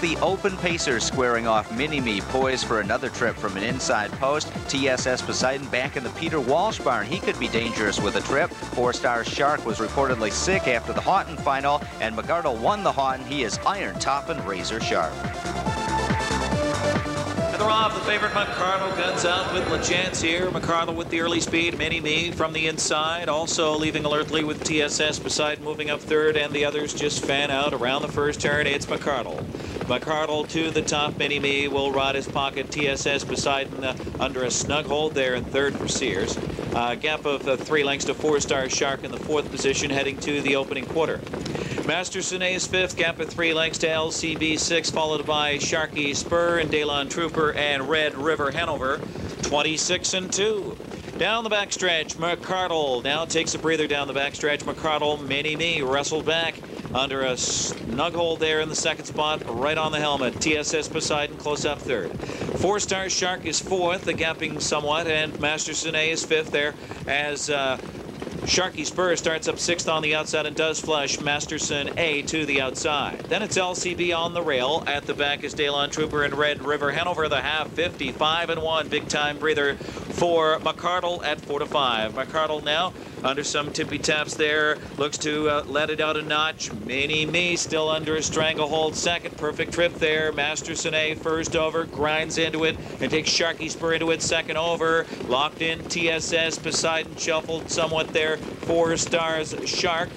the Open Pacers squaring off Mini-Me, poised for another trip from an inside post. TSS Poseidon back in the Peter Walsh barn. He could be dangerous with a trip. Four-star Shark was reportedly sick after the Haughton final, and McArdle won the Haughton. He is iron top and razor sharp. And they're off. The favorite McArdle guns out with LaChance here. McArdle with the early speed. Mini-Me from the inside. Also leaving alertly with TSS beside moving up third. And the others just fan out around the first turn. It's McArdle. McArdle to the top. Mini-Me will ride his pocket. TSS Poseidon uh, under a snug hold there in third for Sears. Uh, gap of uh, three lengths to four-star Shark in the fourth position heading to the opening quarter. Master is fifth, gap of three lengths to LCB six, followed by Sharky Spur and Dalon Trooper and Red River Hanover, 26 and two. Down the backstretch, McArdle now takes a breather down the backstretch. McArdle, Mini-Me, wrestled back under a snug hold there in the second spot, right on the helmet. TSS Poseidon close up third. Four Star Shark is fourth, the gapping somewhat, and Master Sine is fifth there as uh, Sharky Spur starts up sixth on the outside and does flush Masterson A to the outside. Then it's LCB on the rail. At the back is Dalon Trooper and Red River Hanover, the half 55 and 1. Big time breather for McArdle at 4 to 5. McArdle now under some tippy taps there. Looks to uh, let it out a notch. Mini-Me still under a stranglehold. Second perfect trip there. Masterson A first over. Grinds into it and takes Sharky Spur into it. Second over. Locked in TSS. Poseidon shuffled somewhat there. Four stars Shark.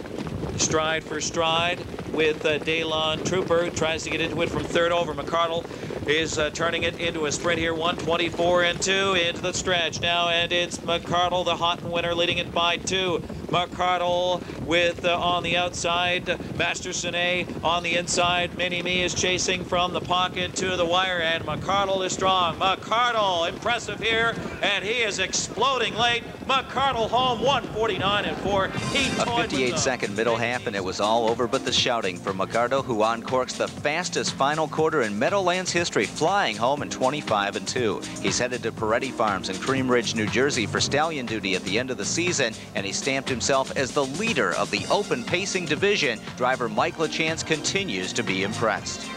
Stride for stride with uh, Dalon Trooper. Tries to get into it from third over. McArdle is uh, turning it into a sprint here. 124 and 2 into the stretch now, and it's McArdle, the Haughton winner, leading it by two. McArdle with uh, on the outside, Masterson A on the inside. Mini-Me is chasing from the pocket to the wire, and McArdle is strong. McArdle, impressive here, and he is exploding late. McArdle home, 149 and 4. He a 58 second middle half, and it was all over but the shouting for McArdle, who uncorks the fastest final quarter in Meadowlands history, flying home in 25 and 2. He's headed to Perretti Farms in Cream Ridge, New Jersey for stallion duty at the end of the season, and he stamped himself as the leader of the open pacing division. Driver Mike LaChance continues to be impressed.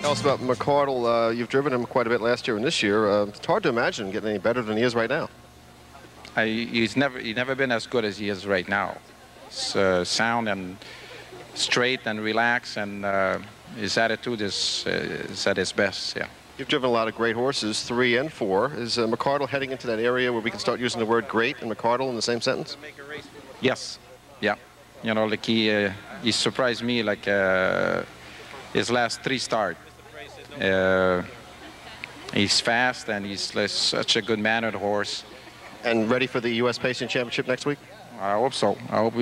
Tell us about McArdle. Uh, you've driven him quite a bit last year and this year. Uh, it's hard to imagine getting any better than he is right now. I, he's never he's never been as good as he is right now. It's uh, sound and straight and relaxed, and uh, his attitude is, uh, is at his best. Yeah. You've driven a lot of great horses, three and four. Is uh, McArdle heading into that area where we can start using the word great and McArdle in the same sentence? Yes. Yeah. You know, like he uh, he surprised me like uh, his last three start. he's fast and he's such a good mannered horse and ready for the U.S. Pacing Championship next week? I hope so. I hope we